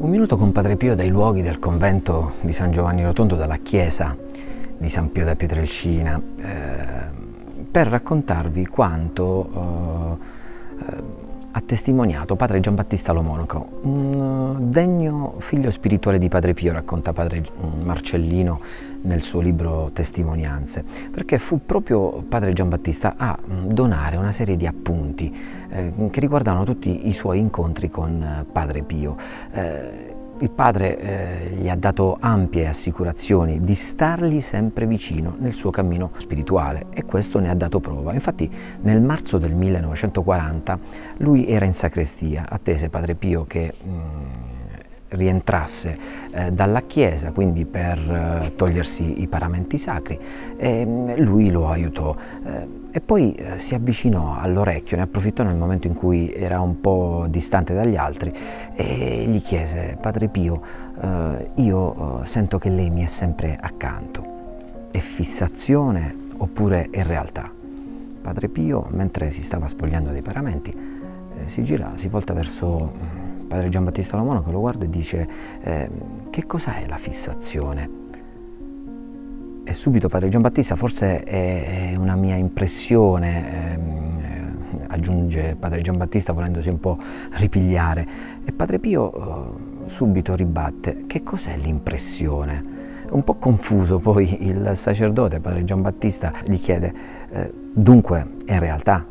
Un minuto con Padre Pio dai luoghi del convento di San Giovanni Rotondo, dalla chiesa di San Pio da Pietrelcina, eh, per raccontarvi quanto eh, testimoniato padre Giambattista Lomonaco, un degno figlio spirituale di padre Pio, racconta padre Marcellino nel suo libro Testimonianze, perché fu proprio padre Giambattista a donare una serie di appunti eh, che riguardavano tutti i suoi incontri con padre Pio. Eh, il padre eh, gli ha dato ampie assicurazioni di stargli sempre vicino nel suo cammino spirituale e questo ne ha dato prova. Infatti nel marzo del 1940 lui era in sacrestia, attese padre Pio che mm, rientrasse eh, dalla chiesa, quindi per eh, togliersi i paramenti sacri, e mm, lui lo aiutò. Eh, e poi eh, si avvicinò all'orecchio, ne approfittò nel momento in cui era un po' distante dagli altri e gli chiese, Padre Pio, eh, io sento che lei mi è sempre accanto, è fissazione oppure è realtà? Padre Pio, mentre si stava spogliando dei paramenti, si gira, si volta verso mm, padre Giambattista Lomono che lo guarda e dice eh, che cos'è la fissazione? E subito padre Giambattista, forse è una mia impressione, ehm, aggiunge padre Giambattista volendosi un po' ripigliare, e padre Pio eh, subito ribatte, che cos'è l'impressione? Un po' confuso poi il sacerdote, padre Giambattista, gli chiede, eh, dunque è realtà?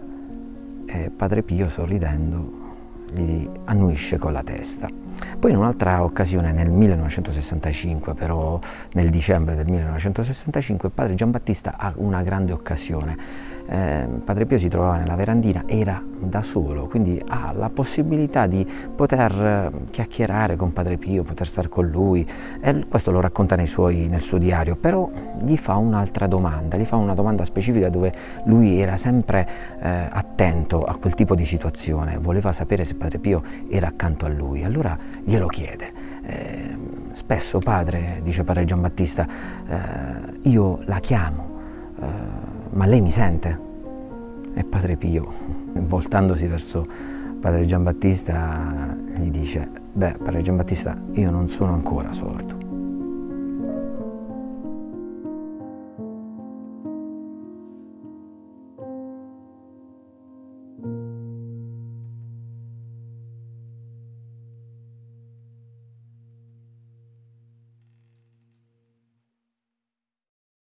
E padre Pio sorridendo gli annuisce con la testa. Poi in un'altra occasione, nel 1965, però nel dicembre del 1965, padre Giambattista ha una grande occasione. Eh, Padre Pio si trovava nella verandina, era da solo, quindi ha la possibilità di poter eh, chiacchierare con Padre Pio, poter stare con lui, e questo lo racconta suoi, nel suo diario, però gli fa un'altra domanda, gli fa una domanda specifica dove lui era sempre eh, attento a quel tipo di situazione, voleva sapere se Padre Pio era accanto a lui, allora glielo chiede. Eh, spesso padre, dice padre Giambattista, eh, io la chiamo, eh, ma lei mi sente? E padre Pio, voltandosi verso padre Giambattista, gli dice, beh, padre Giambattista, io non sono ancora sordo.